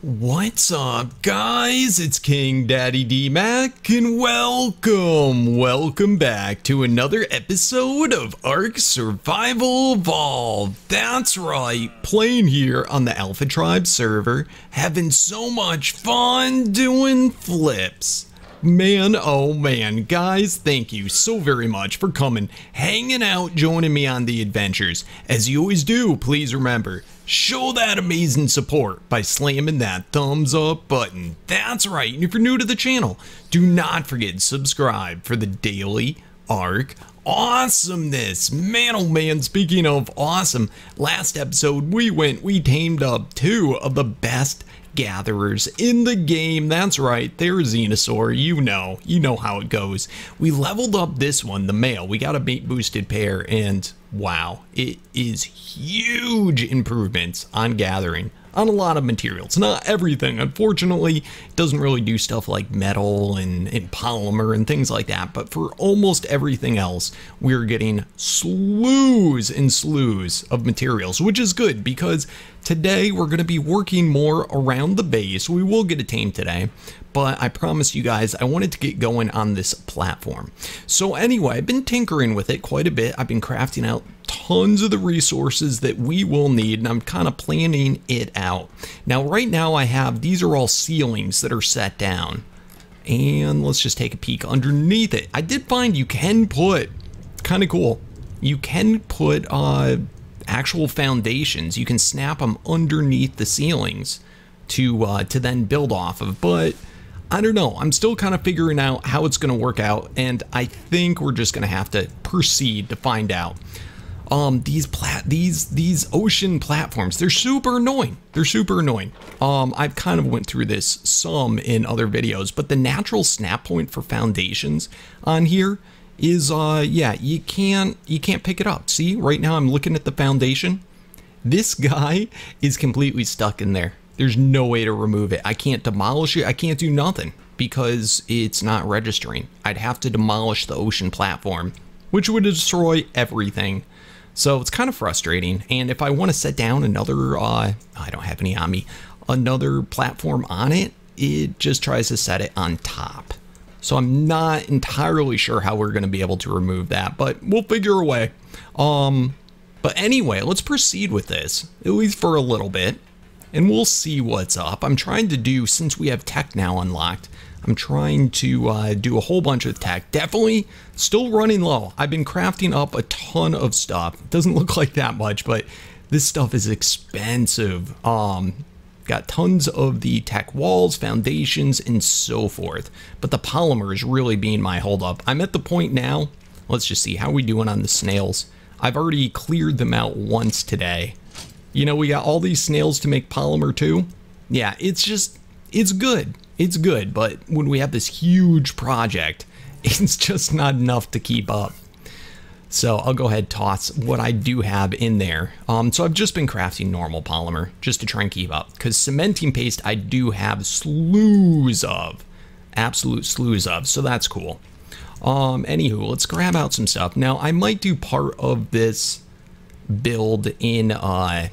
What's up, guys? It's King Daddy D Mac, and welcome, welcome back to another episode of Ark Survival Evolved. That's right, playing here on the Alpha Tribe server, having so much fun doing flips. Man, oh man, guys, thank you so very much for coming, hanging out, joining me on the adventures. As you always do, please remember, show that amazing support by slamming that thumbs up button. That's right, and if you're new to the channel, do not forget to subscribe for the daily Ark awesomeness. Man, oh man, speaking of awesome, last episode we went, we tamed up two of the best gatherers in the game. That's right, Therizinosaur. You know, you know how it goes. We leveled up this one, the male. We got a mate boosted pair, and wow, it is huge improvements on gathering on a lot of materials. Not everything, unfortunately, doesn't really do stuff like metal and, and, polymer and things like that, but for almost everything else, we're getting slews and slews of materials, which is good because today we're going to be working more around the base. We will get a tame today, but I promise you guys, I wanted to get going on this platform. So anyway, I've been tinkering with it quite a bit. I've been crafting out tons of the resources that we will need, and I'm kind of planning it out. Now, right now I have, these are all ceilings that are set down. And let's just take a peek underneath it. I did find you can put, kind of cool, you can put uh, actual foundations. You can snap them underneath the ceilings to uh, to then build off of. But I don't know. I'm still kind of figuring out how it's going to work out, and I think we're just going to have to proceed to find out. Um these plat these these ocean platforms they're super annoying. They're super annoying. Um i've kind of went through this some in other videos but the natural snap point for foundations on here is uh yeah you can't you can't pick it up. See right now i'm looking at the foundation. This guy is completely stuck in there there's no way to remove it i can't demolish it i can't do nothing because it's not registering i'd have to demolish the ocean platform which would destroy everything so it's kind of frustrating. And if I want to set down another, uh, I don't have any on me, another platform on it, it just tries to set it on top. So I'm not entirely sure how we're going to be able to remove that, but we'll figure a way. Um, but anyway, let's proceed with this, at least for a little bit, and we'll see what's up. I'm trying to do, since we have Tek now unlocked, I'm trying to uh, do a whole bunch of Tek. Definitely still running low. I've been crafting up a ton of stuff. It doesn't look like that much, but this stuff is expensive. Um, got tons of the Tek walls, foundations, and so forth. But the polymer is really being my holdup. I'm at the point now, let's just see, how we doing on the snails? I've already cleared them out once today. You know, we got all these snails to make polymer too. Yeah, it's just, it's good it's good, but when we have this huge project, it's just not enough to keep up. So I'll go ahead toss what I do have in there. Um, so I've just been crafting normal polymer just to try and keep up because cementing paste I do have slews of, absolute slews of, so that's cool. Um, anywho, let's grab out some stuff. Now I might do part of this build in, uh,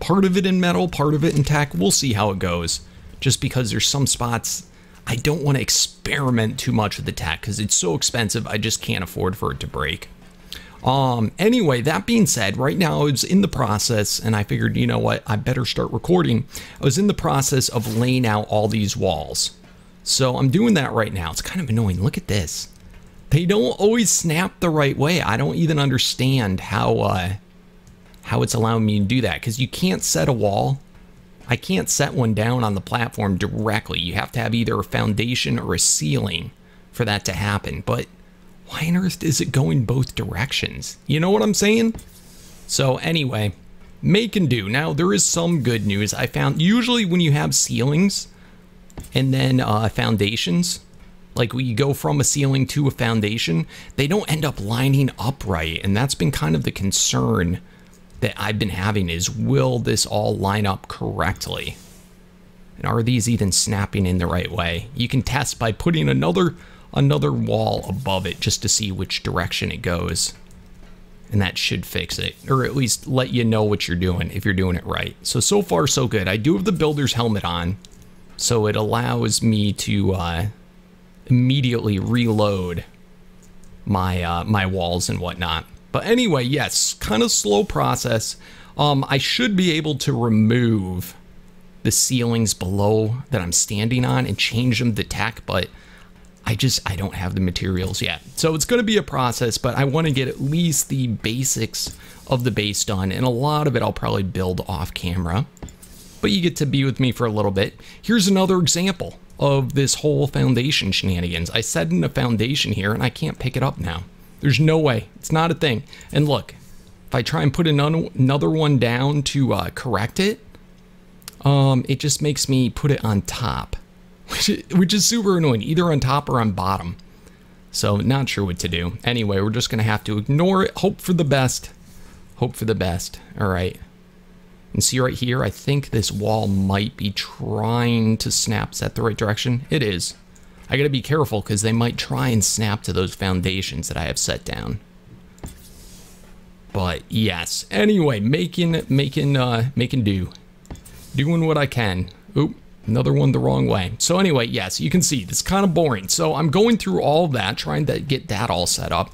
part of it in metal, part of it in Tek. We'll see how it goes just because there's some spots I don't want to experiment too much with the Tek because it's so expensive. I just can't afford for it to break. Um, anyway, that being said, right now I was in the process and I figured, you know what, I better start recording. I was in the process of laying out all these walls. So I'm doing that right now. It's kind of annoying. Look at this. They don't always snap the right way. I don't even understand how, uh, how it's allowing me to do that because you can't set a wall I can't set one down on the platform directly. You have to have either a foundation or a ceiling for that to happen. But why on earth is it going both directions? You know what I'm saying? So anyway, make and do. Now, there is some good news. I found usually when you have ceilings and then uh, foundations, like we go from a ceiling to a foundation, they don't end up lining up right. And that's been kind of the concern that I've been having is will this all line up correctly? And are these even snapping in the right way? You can test by putting another another wall above it just to see which direction it goes. And that should fix it, or at least let you know what you're doing if you're doing it right. So, so far, so good. I do have the builder's helmet on, so it allows me to uh, immediately reload my uh, my walls and whatnot. But anyway, yes, kind of slow process. Um, I should be able to remove the ceilings below that I'm standing on and change them to Tek, but I just I don't have the materials yet. So it's going to be a process, but I want to get at least the basics of the base done, and a lot of it I'll probably build off camera. But you get to be with me for a little bit. Here's another example of this whole foundation shenanigans. I set in a foundation here and I can't pick it up now. There's no way. It's not a thing. And look, if I try and put another one down to uh, correct it, um, it just makes me put it on top, which is, which is super annoying, either on top or on bottom. So not sure what to do. Anyway, we're just going to have to ignore it, hope for the best. Hope for the best. All right. And see right here, I think this wall might be trying to snap. Is that the right direction? It is. I gotta be careful because they might try and snap to those foundations that I have set down. But yes, anyway, making, making, uh, making do. Doing what I can. Oop, another one the wrong way. So anyway, yes, you can see it's kind of boring. So I'm going through all that, trying to get that all set up.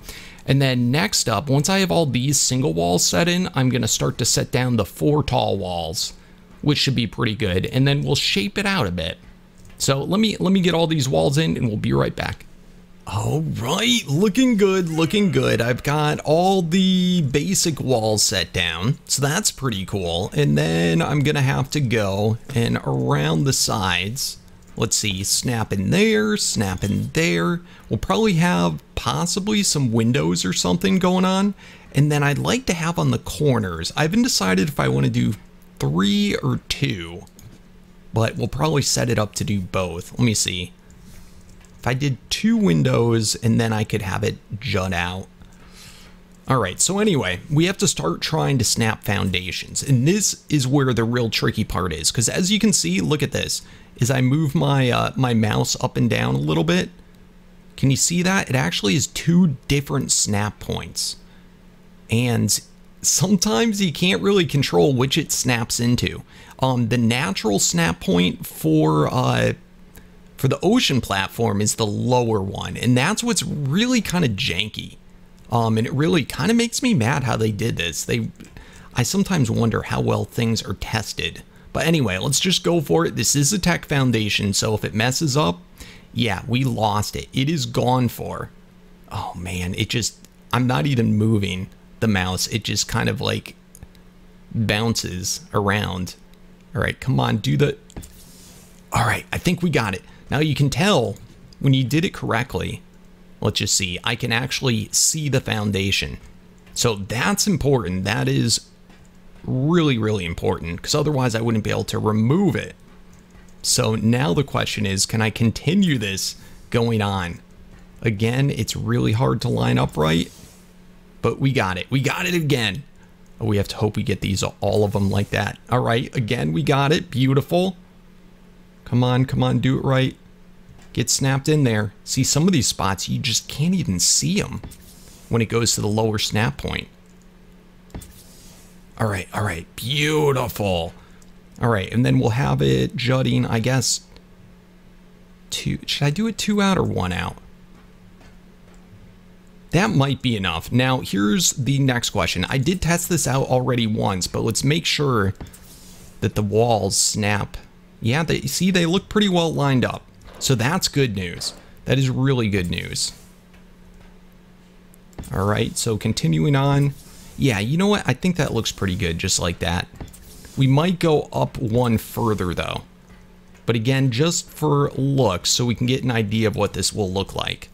And then next up, once I have all these single walls set in, I'm going to start to set down the four tall walls, which should be pretty good. And then we'll shape it out a bit. So let me let me get all these walls in and we'll be right back. All right, looking good, looking good. I've got all the basic walls set down, so that's pretty cool. And then I'm gonna have to go and around the sides, Let's see, snap in there, snap in there. We'll probably have possibly some windows or something going on. And then I'd like to have on the corners. I haven't decided if I want to do three or two, but we'll probably set it up to do both. Let me see. If I did two windows and then I could have it jut out. All right, so anyway, we have to start trying to snap foundations. And this is where the real tricky part is. Because as you can see, look at this is I move my uh, my mouse up and down a little bit. Can you see that? It actually is two different snap points. And sometimes you can't really control which it snaps into. Um, the natural snap point for uh, for the ocean platform is the lower one, and that's what's really kind of janky. Um, and it really kind of makes me mad how they did this. They, I sometimes wonder how well things are tested but anyway, let's just go for it. This is a Tek foundation, so if it messes up, yeah, we lost it. It is gone for. Oh man, it just, I'm not even moving the mouse. It just kind of like bounces around. All right, come on, do the, all right, I think we got it. Now you can tell when you did it correctly, let's just see, I can actually see the foundation. So that's important. That is really, really important because otherwise I wouldn't be able to remove it. So now the question is, can I continue this going on? Again, it's really hard to line up right, but we got it. We got it again. Oh, we have to hope we get these, all of them like that. All right, again, we got it. Beautiful. Come on, come on, do it right. Get snapped in there. See, some of these spots, you just can't even see them when it goes to the lower snap point. All right, all right, beautiful. All right, and then we'll have it jutting, I guess, two. Should I do it two out or one out? That might be enough. Now, here's the next question. I did test this out already once, but let's make sure that the walls snap. Yeah, they see they look pretty well lined up. So that's good news. That is really good news. All right, so continuing on. Yeah, you know what? I think that looks pretty good just like that. We might go up one further though. But again, just for looks, so we can get an idea of what this will look like.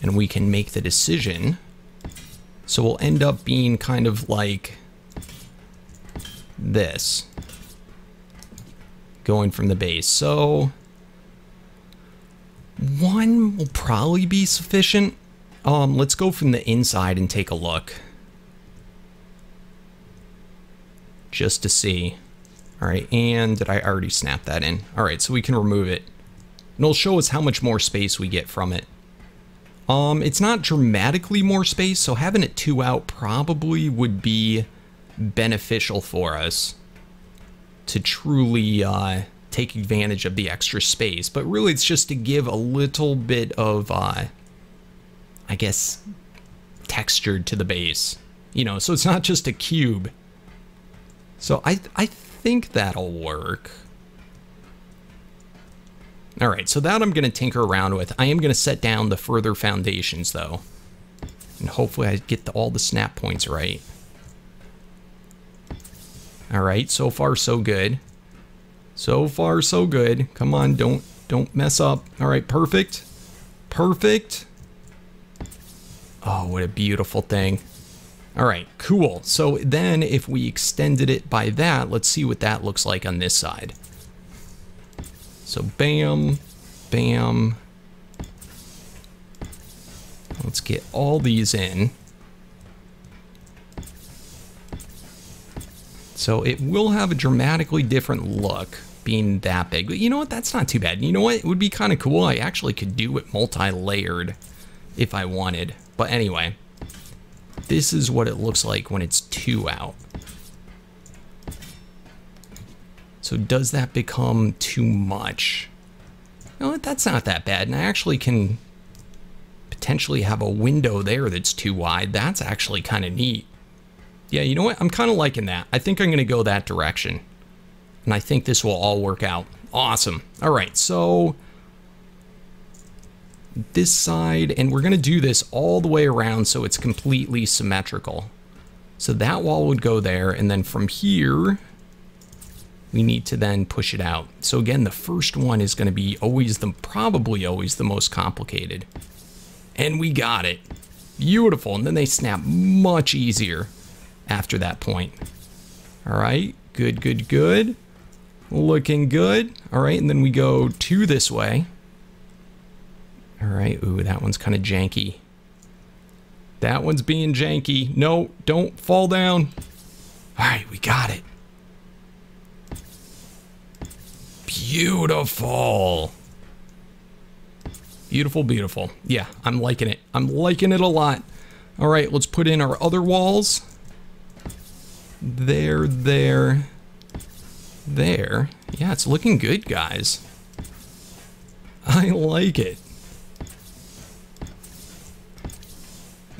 And we can make the decision. So we'll end up being kind of like this. Going from the base. So one will probably be sufficient. Um, let's go from the inside and take a look. Just to see. All right, and did I already snap that in? All right, so we can remove it. And it'll show us how much more space we get from it. Um, it's not dramatically more space, so having it two out probably would be beneficial for us to truly uh, take advantage of the extra space. But really, it's just to give a little bit of, uh, I guess, textured to the base. You know, so it's not just a cube. So I, I think that'll work. All right, so that I'm going to tinker around with. I am going to set down the further foundations, though. And hopefully I get the, all the snap points right. All right, so far so good. So far so good. Come on, don't don't mess up. All right, perfect. Perfect. Oh, what a beautiful thing. All right, cool. So then if we extended it by that, let's see what that looks like on this side. So bam, bam. Let's get all these in. So it will have a dramatically different look being that big. But you know what? That's not too bad. You know what? It would be kind of cool. I actually could do it multi-layered if I wanted. But anyway, this is what it looks like when it's two out. So does that become too much? No, that's not that bad. And I actually can potentially have a window there that's too wide. That's actually kind of neat. Yeah, you know what? I'm kind of liking that. I think I'm going to go that direction. And I think this will all work out. Awesome. All right, so this side, and we're going to do this all the way around so it's completely symmetrical. So that wall would go there, and then from here, we need to then push it out. So again, the first one is going to be always the, probably always the most complicated. And we got it. Beautiful. And then they snap much easier after that point. All right, good, good, good. Looking good. All right, and then we go two this way. All right, ooh, that one's kind of janky. That one's being janky. No, don't fall down. All right, we got it. Beautiful. Beautiful, beautiful. Yeah, I'm liking it. I'm liking it a lot. All right, let's put in our other walls. There, there, there. Yeah, it's looking good, guys. I like it.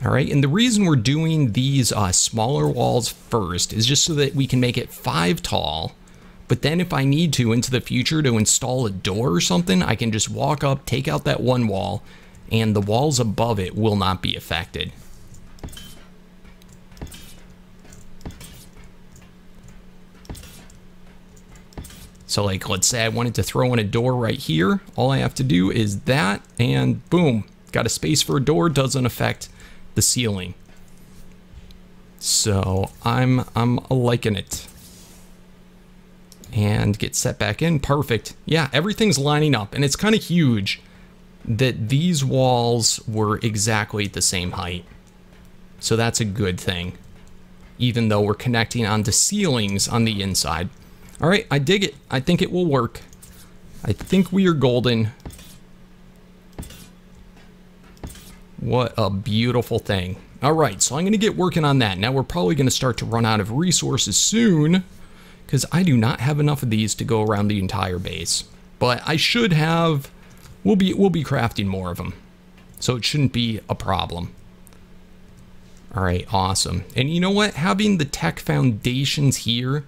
All right, and the reason we're doing these uh, smaller walls first is just so that we can make it five tall but then if I need to into the future to install a door or something, I can just walk up, take out that one wall, and the walls above it will not be affected. So like, let's say I wanted to throw in a door right here. All I have to do is that and boom, got a space for a door, doesn't affect the ceiling. So I'm, I'm liking it and get set back in. Perfect. Yeah, everything's lining up, and it's kind of huge that these walls were exactly the same height. So that's a good thing, even though we're connecting onto ceilings on the inside. All right, I dig it. I think it will work. I think we are golden. What a beautiful thing. All right, so I'm going to get working on that. Now we're probably going to start to run out of resources soon because I do not have enough of these to go around the entire base. But I should have, we'll be, we'll be crafting more of them. So it shouldn't be a problem. All right, awesome. And you know what? Having the Tek foundations here,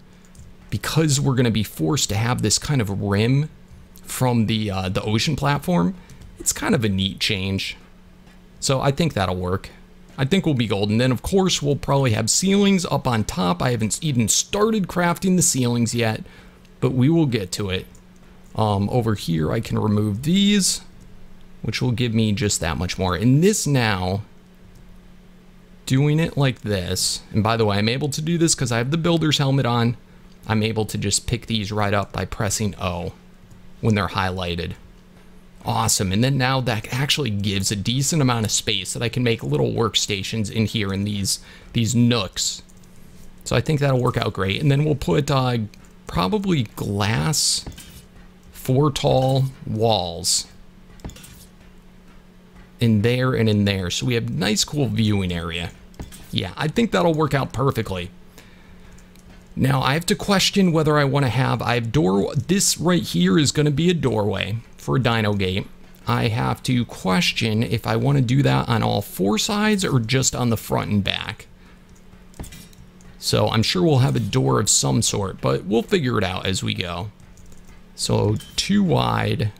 because we're going to be forced to have this kind of rim from the uh, the ocean platform, it's kind of a neat change. So I think that'll work. I think we'll be golden. Then, of course, we'll probably have ceilings up on top. I haven't even started crafting the ceilings yet, but we will get to it. Um, over here, I can remove these, which will give me just that much more. And this now, doing it like this, and by the way, I'm able to do this because I have the builder's helmet on. I'm able to just pick these right up by pressing O when they're highlighted awesome. And then now that actually gives a decent amount of space that I can make little workstations in here in these, these nooks. So I think that'll work out great. And then we'll put uh, probably glass four tall walls in there, and in there. So we have nice, cool viewing area. Yeah, I think that'll work out perfectly. Now, I have to question whether I want to have, I have door, this right here is going to be a doorway for a dino gate. I have to question if I want to do that on all four sides or just on the front and back. So I'm sure we'll have a door of some sort, but we'll figure it out as we go. So two wide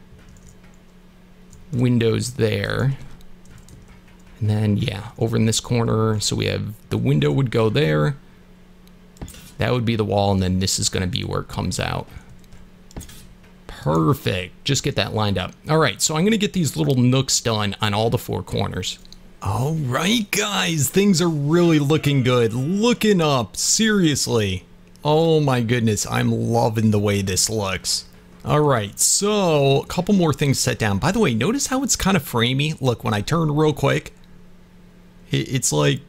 windows there. And then, yeah, over in this corner, so we have the window would go there. That would be the wall, and then this is going to be where it comes out. Perfect. Just get that lined up. All right, so I'm going to get these little nooks done on all the four corners. All right, guys, things are really looking good. Looking up, seriously. Oh my goodness, I'm loving the way this looks. All right, so a couple more things set down. By the way, notice how it's kind of framey? Look, when I turn real quick, it's like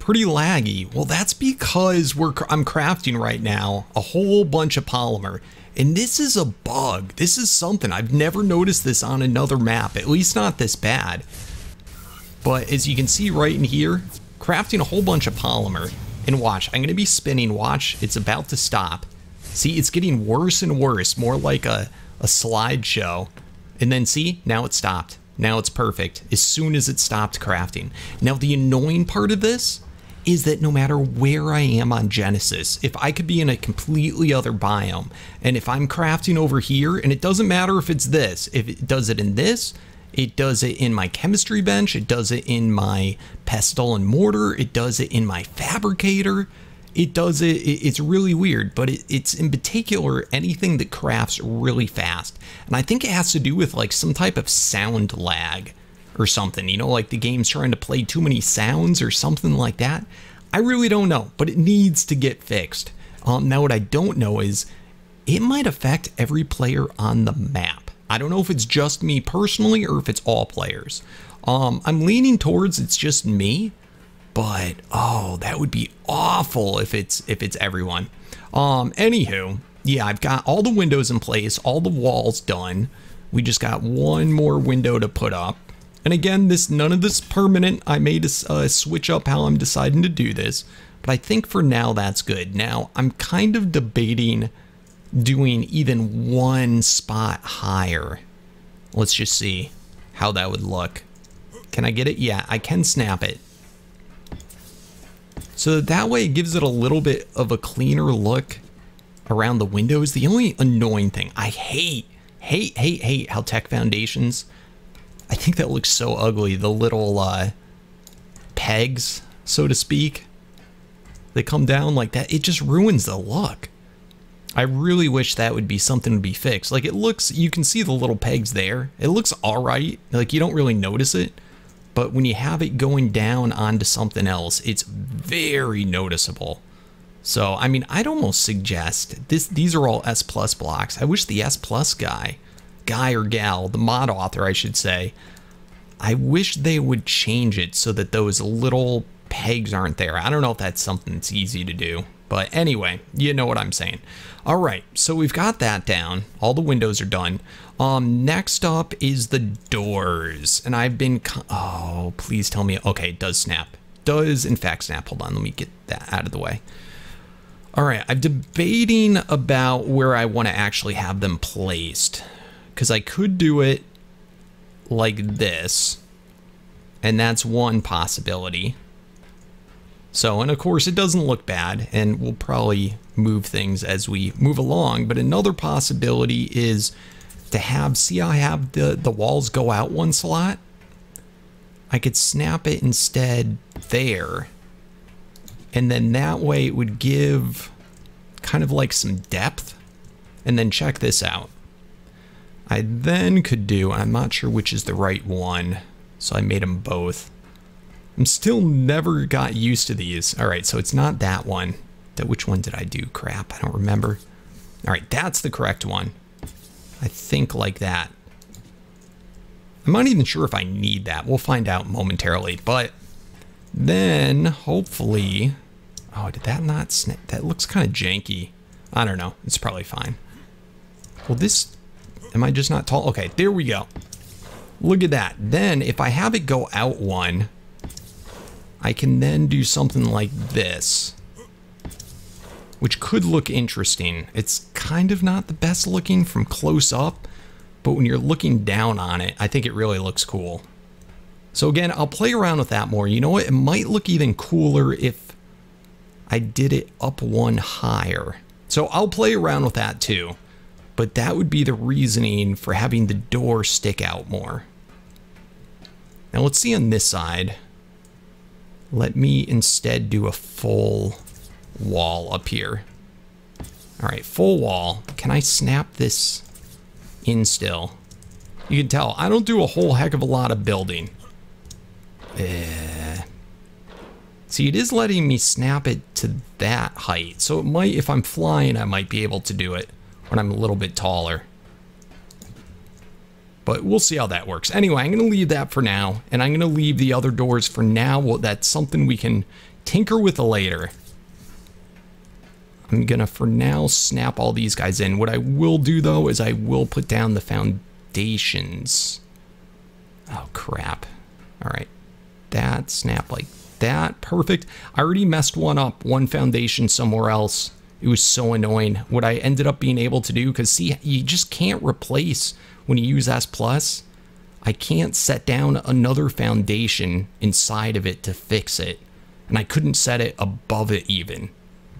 pretty laggy. Well, that's because we're I'm crafting right now a whole bunch of polymer. And this is a bug. This is something. I've never noticed this on another map, at least not this bad. But as you can see right in here, crafting a whole bunch of polymer. And watch, I'm going to be spinning. Watch, it's about to stop. See, it's getting worse and worse, more like a, a slideshow. And then see, now it stopped. Now it's perfect as soon as it stopped crafting. Now the annoying part of this is that no matter where I am on Genesis, if I could be in a completely other biome, and if I'm crafting over here, and it doesn't matter if it's this, if it does it in this, it does it in my chemistry bench, it does it in my pestle and mortar, it does it in my fabricator, it does it, it's really weird, but it, it's in particular anything that crafts really fast. And I think it has to do with like some type of sound lag or something, you know, like the game's trying to play too many sounds or something like that. I really don't know, but it needs to get fixed. Um, now, what I don't know is it might affect every player on the map. I don't know if it's just me personally or if it's all players. Um, I'm leaning towards it's just me, but oh, that would be awful if it's if it's everyone. Um, anywho, yeah, I've got all the windows in place, all the walls done. We just got one more window to put up. And again, this none of this permanent. I made a uh, switch up how I'm deciding to do this, but I think for now that's good. Now I'm kind of debating doing even one spot higher. Let's just see how that would look. Can I get it? Yeah, I can snap it. So that way it gives it a little bit of a cleaner look around the windows. The only annoying thing, I hate, hate, hate, hate how Tek foundations I think that looks so ugly. The little uh, pegs, so to speak, they come down like that. It just ruins the look. I really wish that would be something to be fixed. Like it looks, you can see the little pegs there. It looks all right. Like you don't really notice it. But when you have it going down onto something else, it's very noticeable. So, I mean, I'd almost suggest this. These are all S plus blocks. I wish the S plus guy guy or gal, the mod author, I should say, I wish they would change it so that those little pegs aren't there. I don't know if that's something that's easy to do. But anyway, you know what I'm saying. All right, so we've got that down. All the windows are done. Um, next up is the doors. And I've been, oh, please tell me. Okay, it does snap. Does in fact snap. Hold on, let me get that out of the way. All right, I'm debating about where I want to actually have them placed because I could do it like this, and that's one possibility. So, and of course it doesn't look bad, and we'll probably move things as we move along, but another possibility is to have, see I have the, the walls go out one slot? I could snap it instead there, and then that way it would give kind of like some depth. And then check this out. I then could do, I'm not sure which is the right one, so I made them both. I'm still never got used to these. All right, so it's not that one. That which one did I do? Crap, I don't remember. All right, that's the correct one. I think like that. I'm not even sure if I need that. We'll find out momentarily, but then hopefully, oh, did that not snap? That looks kind of janky. I don't know. It's probably fine. Well, this Am I just not tall? Okay, there we go. Look at that. Then if I have it go out one, I can then do something like this, which could look interesting. It's kind of not the best looking from close up, but when you're looking down on it, I think it really looks cool. So again, I'll play around with that more. You know what? It might look even cooler if I did it up one higher. So I'll play around with that too. But that would be the reasoning for having the door stick out more. Now let's see on this side. Let me instead do a full wall up here. All right, full wall. Can I snap this in still? You can tell, I don't do a whole heck of a lot of building. Uh, see, it is letting me snap it to that height. So it might, if I'm flying, I might be able to do it when I'm a little bit taller. But we'll see how that works. Anyway, I'm going to leave that for now, and I'm going to leave the other doors for now. Well, that's something we can tinker with later. I'm going to, for now, snap all these guys in. What I will do, though, is I will put down the foundations. Oh, crap. All right. That, snap like that. Perfect. I already messed one up, one foundation somewhere else. It was so annoying. What I ended up being able to do, because see, you just can't replace when you use S+, Plus, I can't set down another foundation inside of it to fix it. And I couldn't set it above it even.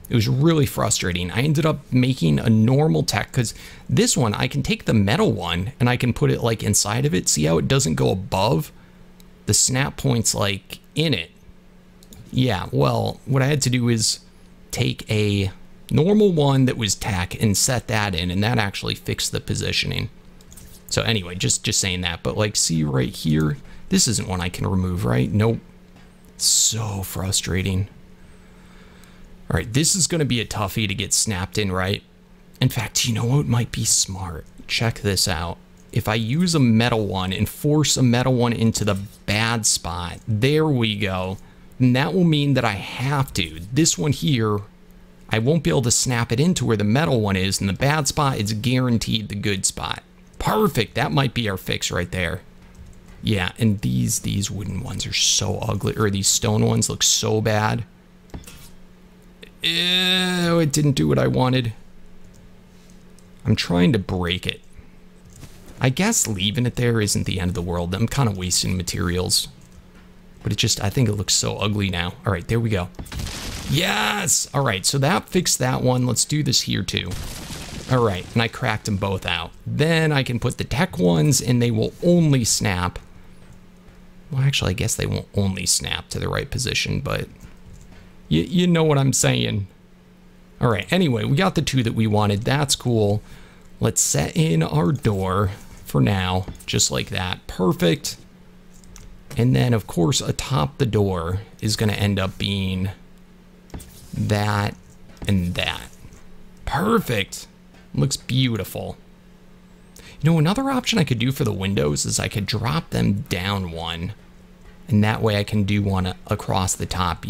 It was really frustrating. I ended up making a normal Tek because this one, I can take the metal one and I can put it like inside of it. See how it doesn't go above? The snap point's like in it. Yeah, well, what I had to do is take a normal one that was Tek and set that in and that actually fixed the positioning. So anyway, just, just saying that. But like, see right here, this isn't one I can remove, right? Nope. So frustrating. All right, this is going to be a toughie to get snapped in, right? In fact, you know what might be smart? Check this out. If I use a metal one and force a metal one into the bad spot, there we go. And that will mean that I have to. This one here, I won't be able to snap it into where the metal one is, and the bad spot is guaranteed the good spot. Perfect. That might be our fix right there. Yeah, and these these wooden ones are so ugly, or these stone ones look so bad. Ew, it didn't do what I wanted. I'm trying to break it. I guess leaving it there isn't the end of the world. I'm kind of wasting materials. But it just, I think it looks so ugly now. All right, there we go. Yes! All right, so that fixed that one. Let's do this here too. All right, and I cracked them both out. Then I can put the Tek ones and they will only snap. Well, actually, I guess they won't only snap to the right position, but you, you know what I'm saying. All right, anyway, we got the two that we wanted. That's cool. Let's set in our door for now, just like that. Perfect. And then, of course, atop the door is going to end up being that and that. Perfect. Looks beautiful. You know, another option I could do for the windows is I could drop them down one. And that way I can do one across the top.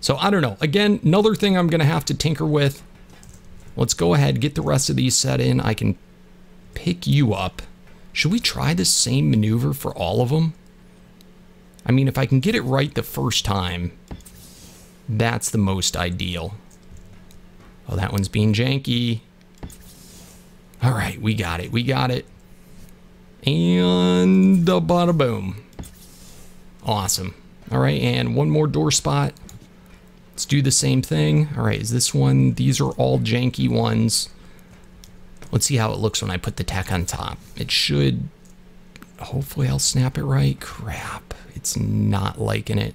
So I don't know. Again, another thing I'm going to have to tinker with. Let's go ahead, get the rest of these set in. I can pick you up. Should we try the same maneuver for all of them? I mean, if I can get it right the first time, that's the most ideal. Oh, that one's being janky. All right, we got it. We got it. And the bada boom. Awesome. All right, and one more door spot. Let's do the same thing. All right, is this one? These are all janky ones. Let's see how it looks when I put the Tek on top. It should, hopefully I'll snap it right. Crap, it's not liking it.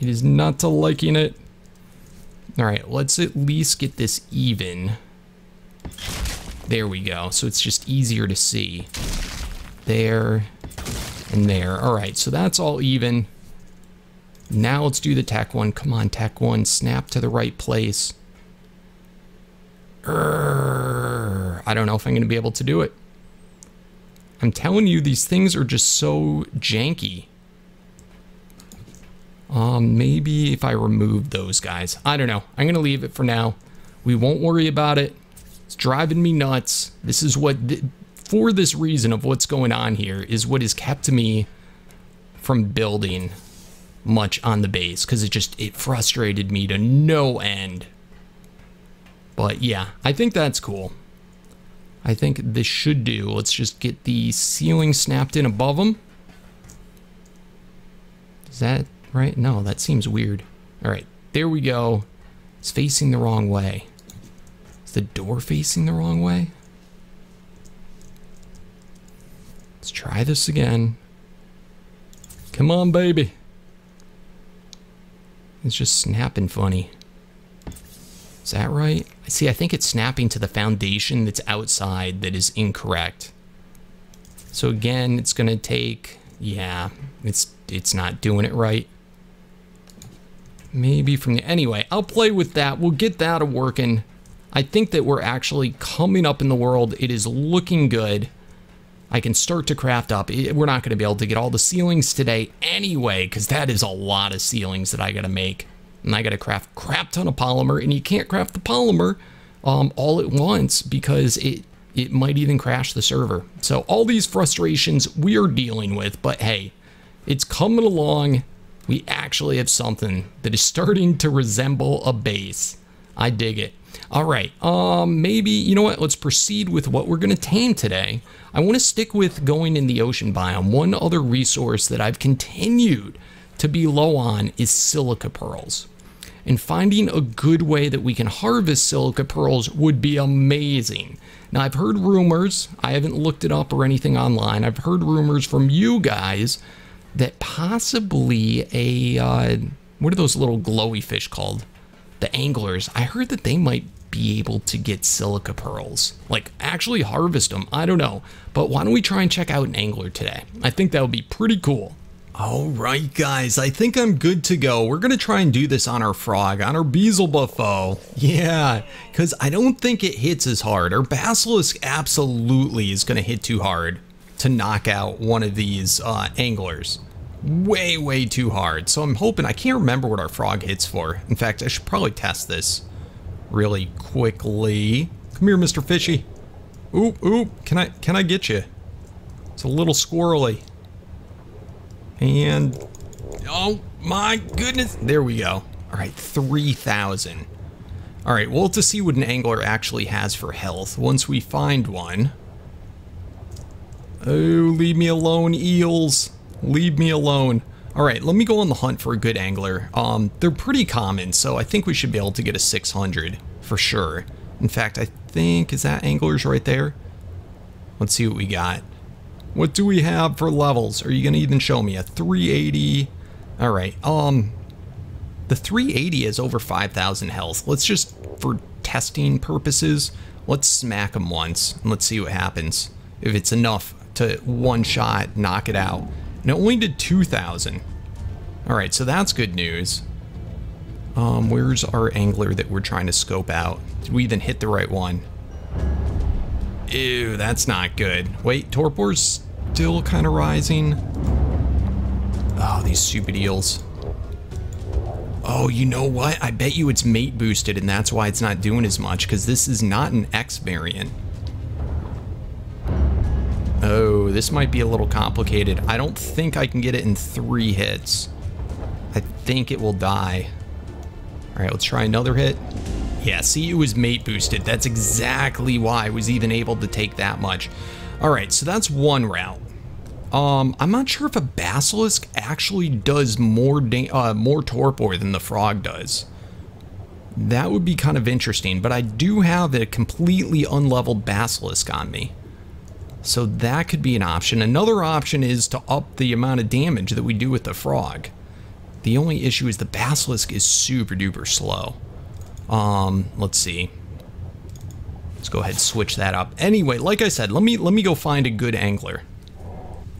It is not to liking it. All right, let's at least get this even. There we go. So it's just easier to see. There and there. All right, so that's all even. Now let's do the Tek one. Come on, Tek one. Snap to the right place. Urgh. I don't know if I'm going to be able to do it. I'm telling you, these things are just so janky. Um, maybe if I remove those guys. I don't know. I'm going to leave it for now. We won't worry about it. It's driving me nuts. This is what... for this reason of what's going on here is what has kept me from building much on the base because it just it frustrated me to no end. But yeah, I think that's cool. I think this should do. Let's just get the ceiling snapped in above them. Is that right? No, that seems weird. All right, there we go. It's facing the wrong way. Is the door facing the wrong way? Let's try this again. Come on, baby. It's just snapping funny. Is that right? I see, I think it's snapping to the foundation that's outside that is incorrect. So again, it's gonna take, yeah, it's it's not doing it right. Maybe from the, anyway, I'll play with that. We'll get that working. I think that we're actually coming up in the world. It is looking good. I can start to craft up. We're not going to be able to get all the ceilings today anyway, because that is a lot of ceilings that I got to make. And I got to craft crap ton of polymer, and you can't craft the polymer um, all at once because it it might even crash the server. So all these frustrations we are dealing with, but hey, it's coming along. We actually have something that is starting to resemble a base. I dig it. All right, um, maybe, you know what, let's proceed with what we're going to tame today. I want to stick with going in the ocean biome. One other resource that I've continued to be low on is silica pearls. And finding a good way that we can harvest silica pearls would be amazing. Now, I've heard rumors, I haven't looked it up or anything online, I've heard rumors from you guys that possibly a, uh, what are those little glowy fish called? The anglers. I heard that they might be able to get silica pearls. Like, actually harvest them. I don't know. But why don't we try and check out an angler today? I think that would be pretty cool. All right, guys, I think I'm good to go. We're going to try and do this on our frog, on our Beelzebufo. Yeah, because I don't think it hits as hard. Our Basilisk absolutely is going to hit too hard to knock out one of these uh, anglers. Way, way too hard. So I'm hoping, I can't remember what our frog hits for. In fact, I should probably test this really quickly. Come here, Mr. Fishy. Oop, oop, can I, can I get you? It's a little squirrely. And, oh my goodness, there we go. All right, 3,000. All right, well, to see what an angler actually has for health, once we find one. Oh, leave me alone, eels. Leave me alone. All right, let me go on the hunt for a good angler. Um, they're pretty common, so I think we should be able to get a 600 for sure. In fact, I think, is that anglers right there? Let's see what we got. What do we have for levels? Are you going to even show me a 380? All right, um, the 380 is over 5,000 health. Let's just, for testing purposes, let's smack them once and let's see what happens. If it's enough to one shot knock it out. And it only did 2,000. Alright, so that's good news. Um, where's our angler that we're trying to scope out? Did we even hit the right one? Ew, that's not good. Wait, torpor's still kind of rising. Oh, these stupid eels. Oh, you know what? I bet you it's mate boosted and that's why it's not doing as much because this is not an X variant. This might be a little complicated. I don't think I can get it in three hits. I think it will die. All right, let's try another hit. Yeah, see, it was mate boosted. That's exactly why I was even able to take that much. All right, so that's one route. Um, I'm not sure if a basilisk actually does more uh, more torpor than the frog does. That would be kind of interesting, but I do have a completely unleveled basilisk on me. So that could be an option. Another option is to up the amount of damage that we do with the frog. The only issue is the basilisk is super duper slow. Um, let's see. Let's go ahead and switch that up. Anyway, like I said, let me let me go find a good angler.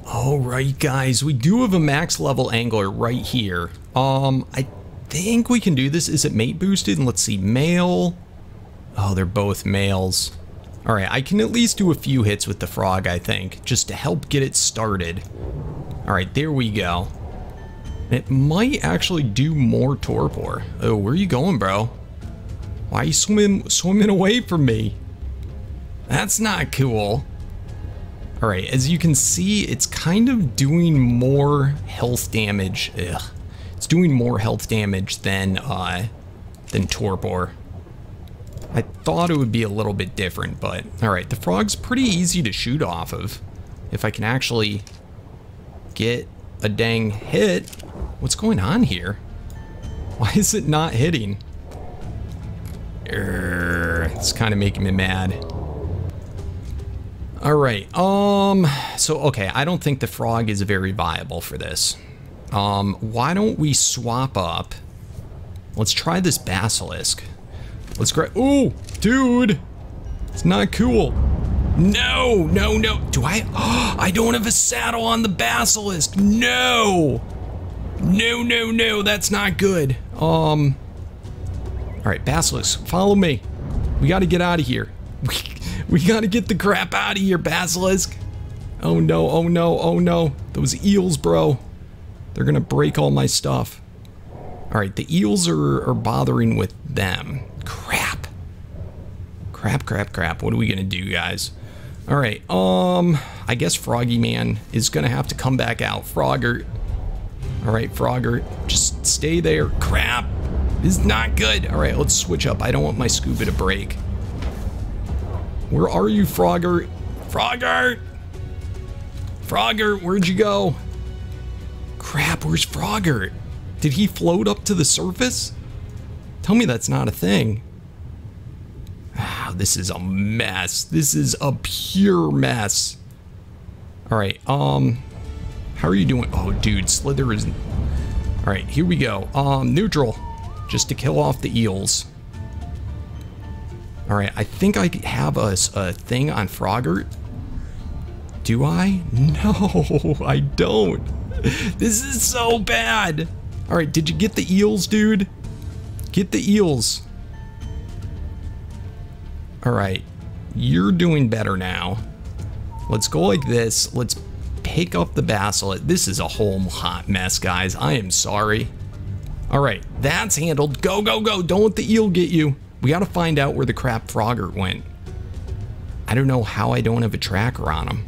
Alright guys, we do have a max level angler right here. Um, I think we can do this. Is it mate boosted? And let's see, male. Oh, they're both males. Alright, I can at least do a few hits with the frog, I think, just to help get it started. Alright, there we go. It might actually do more torpor. Oh, where are you going, bro? Why are you swimming, swimming away from me? That's not cool. Alright, as you can see, it's kind of doing more health damage. Ugh. It's doing more health damage than, uh, than Torpor. I thought it would be a little bit different, but alright, the frog's pretty easy to shoot off of. If I can actually get a dang hit. What's going on here? Why is it not hitting? It's kind of making me mad. All right, um, so, okay, I don't think the frog is very viable for this. Um, why don't we swap up? Let's try this basilisk. Let's grab, ooh, dude, it's not cool. No, no, no, do I, oh, I don't have a saddle on the basilisk, no. No, no, no, that's not good. Um, all right, basilisk, follow me. We got to get out of here. We, we got to get the crap out of here, basilisk. Oh no, oh no, oh no. Those eels, bro. They're gonna break all my stuff. Alright, the eels are, are bothering with them. Crap. Crap, crap. What are we gonna do, guys? Alright, um, I guess Froggy Man is gonna have to come back out. Frogger. Alright, Frogger, just stay there. Crap. This is not good. Alright, let's switch up. I don't want my scuba to break. Where are you, Frogger? Frogger! Frogger, where'd you go? Crap, where's Frogger? Did he float up to the surface? Tell me that's not a thing. Ah, this is a mess. This is a pure mess. Alright, um... How are you doing? Oh, dude, Slither is... Alright, here we go. Um, neutral. Just to kill off the eels. Alright, I think I have a, a thing on Frogger. Do I? No, I don't. This is so bad. Alright, did you get the eels, dude? Get the eels. Alright, you're doing better now. Let's go like this. Let's pick up the basilisk. This is a whole hot mess, guys. I am sorry. Alright, that's handled. Go, go, go. Don't let the eel get you. We gotta find out where the crap frogger went. I don't know how I don't have a tracker on him.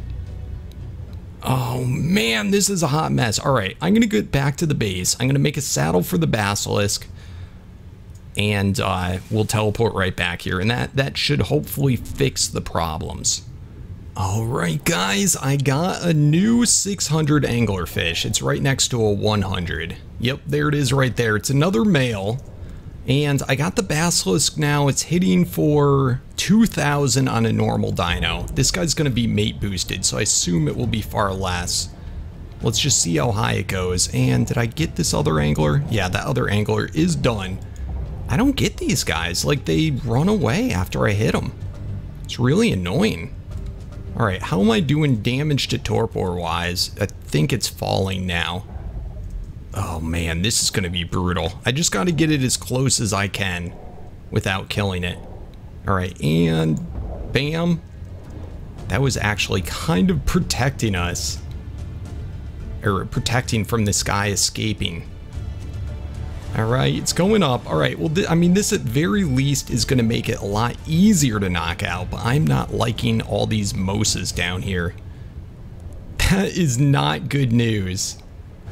Oh man, this is a hot mess. All right, I'm gonna get back to the base. I'm gonna make a saddle for the basilisk, and uh, we'll teleport right back here, and that that should hopefully fix the problems. All right, guys, I got a new 600 anglerfish. It's right next to a 100. Yep, there it is right there. It's another male. And I got the Basilisk now. It's hitting for 2,000 on a normal dino. This guy's going to be mate boosted, so I assume it will be far less. Let's just see how high it goes. And did I get this other angler? Yeah, that other angler is done. I don't get these guys. Like, they run away after I hit them. It's really annoying. Alright, how am I doing damage to torpor-wise? I think it's falling now. Oh man, this is going to be brutal. I just got to get it as close as I can without killing it. All right, and bam. That was actually kind of protecting us. Or protecting from this guy escaping. All right, it's going up. All right, well, I mean, this at very least is going to make it a lot easier to knock out, but I'm not liking all these mosas down here. That is not good news.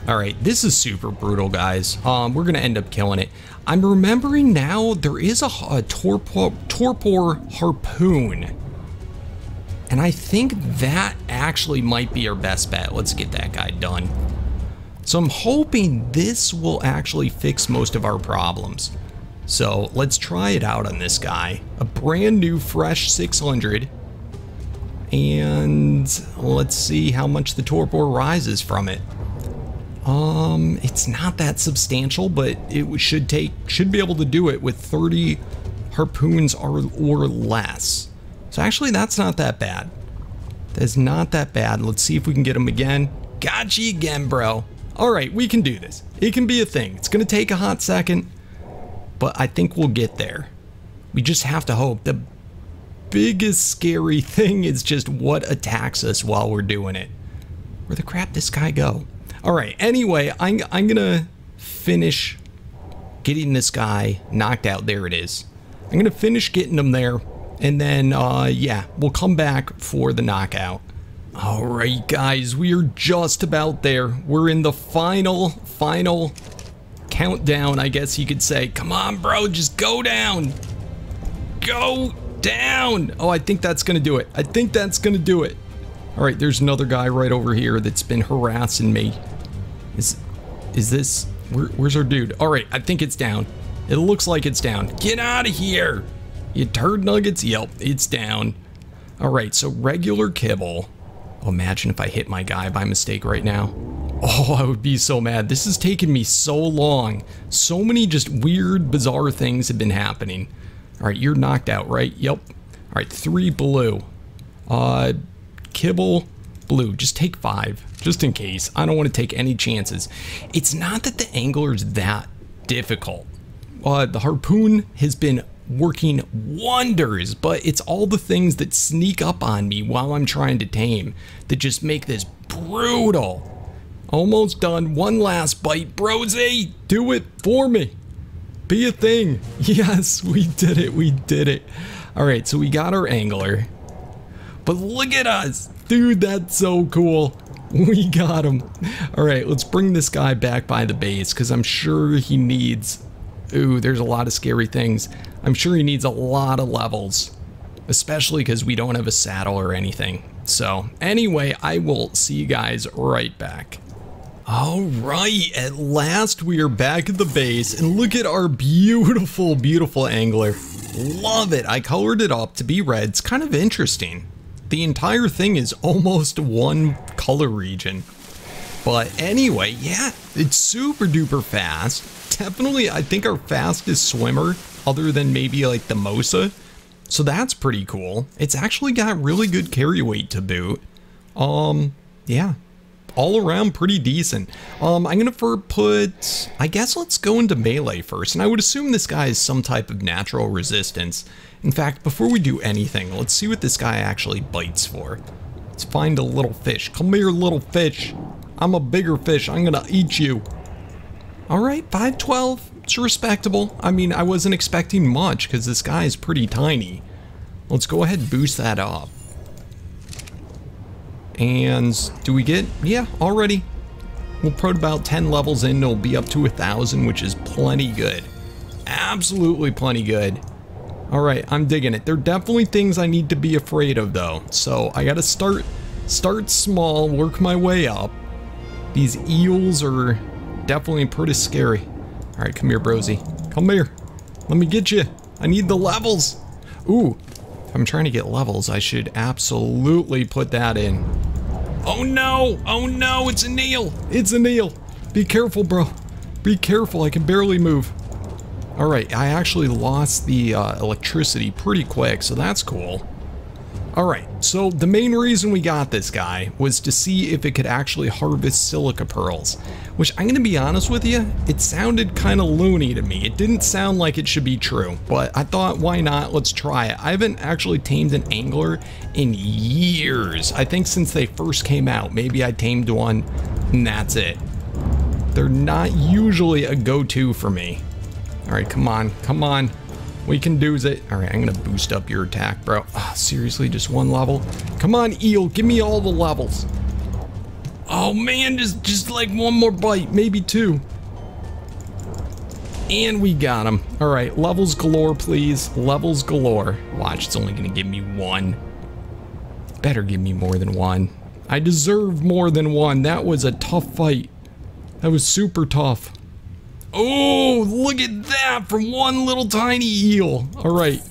All right, this is super brutal, guys. Um, we're gonna end up killing it. I'm remembering now there is a, a torpor, torpor harpoon. And I think that actually might be our best bet. Let's get that guy done. So I'm hoping this will actually fix most of our problems. So let's try it out on this guy. A brand new fresh 600. And let's see how much the torpor rises from it. Um, it's not that substantial, but it should take, should be able to do it with 30 harpoons or, or less. So actually, that's not that bad. That's not that bad. Let's see if we can get him again. Got you again, bro. All right, we can do this. It can be a thing. It's going to take a hot second, but I think we'll get there. We just have to hope. The biggest scary thing is just what attacks us while we're doing it. Where the crap this guy go? All right, anyway, I'm, I'm gonna finish getting this guy knocked out. There it is. I'm gonna finish getting him there, and then, uh, yeah, we'll come back for the knockout. All right, guys, we are just about there. We're in the final, final countdown, I guess you could say. Come on, bro, just go down. Go down. Oh, I think that's going to do it. I think that's going to do it. All right, there's another guy right over here that's been harassing me. Is is this... Where, where's our dude? All right, I think it's down. It looks like it's down. Get out of here. You turd nuggets. Yep, it's down. All right, so regular kibble. Imagine if I hit my guy by mistake right now. Oh, I would be so mad. This has taken me so long. So many just weird, bizarre things have been happening. All right, you're knocked out, right? Yep. All right, three blue. Uh, kibble, blue. Just take five, just in case. I don't want to take any chances. It's not that the angler is that difficult. Uh, the harpoon has been working wonders, but it's all the things that sneak up on me while I'm trying to tame that just make this brutal. Almost done. One last bite. Brosy, do it for me. Be a thing. Yes, we did it. We did it. All right, so we got our angler. But look at us. Dude, that's so cool. We got him. All right, let's bring this guy back by the base because I'm sure he needs... Ooh, there's a lot of scary things. I'm sure he needs a lot of levels, especially because we don't have a saddle or anything. So anyway, I will see you guys right back. All right, at last we are back at the base and look at our beautiful, beautiful angler. Love it. I colored it up to be red. It's kind of interesting. The entire thing is almost one color region. But anyway, yeah, it's super duper fast. Definitely, I think our fastest swimmer, other than maybe like the Mosa. So that's pretty cool. It's actually got really good carry weight to boot. Um, yeah, all around pretty decent. Um, I'm gonna for put, I guess let's go into melee first, and I would assume this guy is some type of natural resistance. In fact, before we do anything, let's see what this guy actually bites for. Let's find a little fish. Come here, little fish. I'm a bigger fish. I'm gonna eat you. All right, 512. It's respectable. I mean, I wasn't expecting much because this guy is pretty tiny. Let's go ahead and boost that up. And do we get, yeah, already. We'll put about 10 levels in, it'll be up to a thousand, which is plenty good. Absolutely plenty good. All right, I'm digging it. There are definitely things I need to be afraid of though. So I gotta start, start small, work my way up. These eels are definitely pretty scary. All right, come here, Brosy. Come here. Let me get you. I need the levels. Ooh, if I'm trying to get levels, I should absolutely put that in. Oh no! Oh no, it's an eel! It's an eel! Be careful, bro. Be careful, I can barely move. Alright, I actually lost the uh, electricity pretty quick, so that's cool. Alright, so the main reason we got this guy was to see if it could actually harvest silica pearls. Which, I'm gonna be honest with you, it sounded kinda loony to me. It didn't sound like it should be true, but I thought, why not? Let's try it. I haven't actually tamed an angler in years. I think since they first came out, maybe I tamed one, and that's it. They're not usually a go-to for me. Alright, come on, come on. We can do it. All right, I'm gonna boost up your attack, bro. Oh, seriously, just one level? Come on, eel, give me all the levels. Oh man, just just like one more bite, maybe two. And we got him. All right, levels galore, please. Levels galore. Watch, it's only gonna give me one. Better give me more than one. I deserve more than one. That was a tough fight. That was super tough. Oh, look at that from one little tiny eel. All right.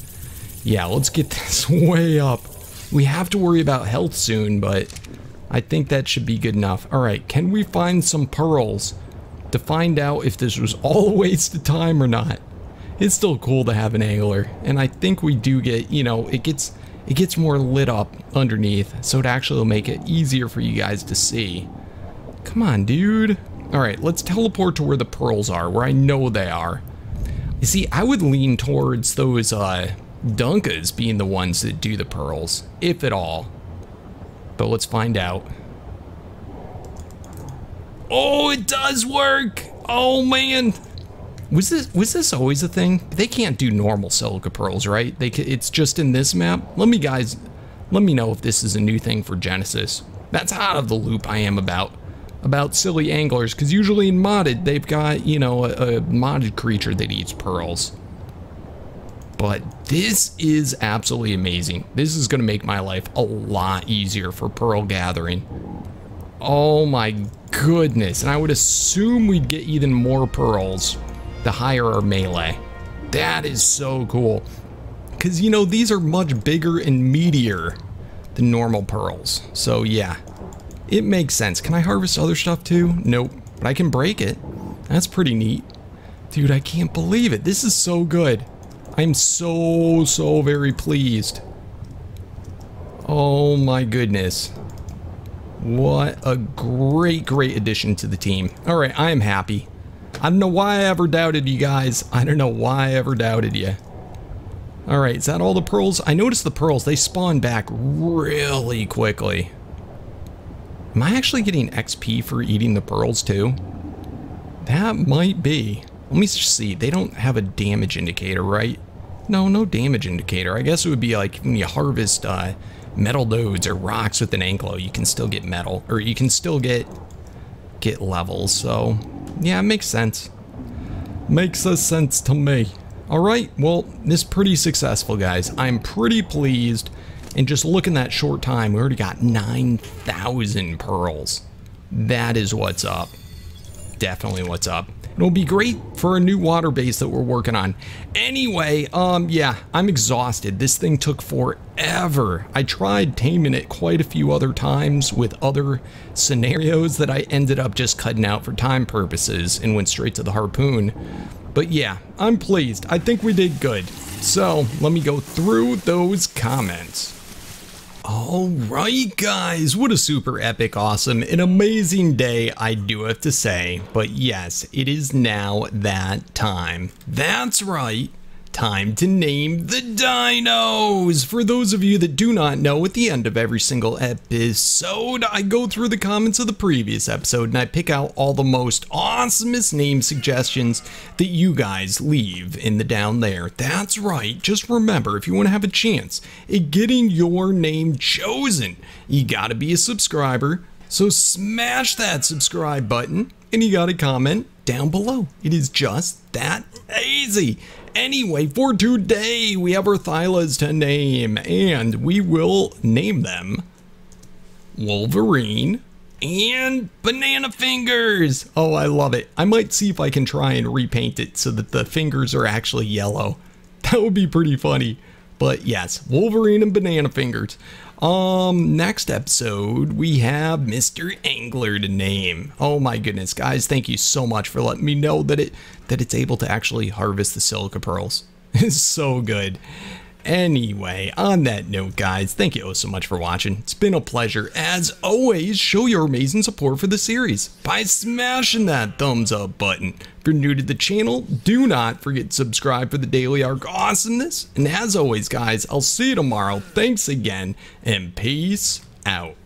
Yeah, let's get this way up. We have to worry about health soon, but I think that should be good enough. All right, can we find some pearls to find out if this was all a waste of time or not? It's still cool to have an angler, and I think we do get, you know, it gets it gets more lit up underneath, so it actually will make it easier for you guys to see. Come on, dude. Alright, let's teleport to where the pearls are, where I know they are. You see, I would lean towards those, uh, Dunkas being the ones that do the pearls, if at all. But let's find out. Oh, it does work! Oh, man! Was this was this always a thing? They can't do normal silica pearls, right? They it's just in this map. Let me guys, let me know if this is a new thing for Genesis. That's out of the loop I am about about silly anglers because usually in modded they've got you know a, a modded creature that eats pearls. But this is absolutely amazing. This is going to make my life a lot easier for pearl gathering. Oh my goodness. And i would assume we'd get even more pearls the higher our melee. That is so cool. Because you know these are much bigger and meatier than normal pearls. So yeah it makes sense. Can I harvest other stuff too? Nope. But I can break it. That's pretty neat. Dude, I can't believe it. This is so good. I'm so, so very pleased. Oh my goodness. What a great, great addition to the team. Alright, I am happy. I don't know why I ever doubted you guys. I don't know why I ever doubted you. Alright, is that all the pearls? I noticed the pearls, they spawn back really quickly. Am I actually getting XP for eating the pearls too? That might be. Let me see. They don't have a damage indicator, right? No, no damage indicator. I guess it would be like when you harvest uh, metal nodes or rocks with an Ankylo, you can still get metal, or you can still get get levels. So, yeah, it makes sense. Makes a sense to me. All right, well, this is pretty successful, guys. I'm pretty pleased. And just look in that short time, we already got 9,000 pearls. That is what's up. Definitely what's up. It'll be great for a new water base that we're working on. Anyway, um, yeah, I'm exhausted. This thing took forever. I tried taming it quite a few other times with other scenarios that I ended up just cutting out for time purposes and went straight to the harpoon. But yeah, I'm pleased. I think we did good. So let me go through those comments. Alright guys, what a super epic, awesome, and amazing day I do have to say. But yes, it is now that time. That's right, Time to name the dinos! For those of you that do not know, at the end of every single episode, I go through the comments of the previous episode and I pick out all the most awesomest name suggestions that you guys leave in the down there. That's right, just remember, if you want to have a chance at getting your name chosen, you gotta be a subscriber, so smash that subscribe button and you gotta comment down below. It is just that easy. Anyway, for today, we have our Thylas to name, and we will name them Wolverine and Banana Fingers. Oh, I love it. I might see if I can try and repaint it so that the fingers are actually yellow. That would be pretty funny. But yes, Wolverine and Banana Fingers. Um, next episode, we have Mr. Angler to name. Oh my goodness, guys, thank you so much for letting me know that it that it's able to actually harvest the silica pearls. It's so good. Anyway, on that note, guys, thank you so much for watching. It's been a pleasure. As always, show your amazing support for the series by smashing that thumbs up button. If you're new to the channel, do not forget to subscribe for the daily ARK awesomeness. And as always, guys, I'll see you tomorrow. Thanks again, and peace out.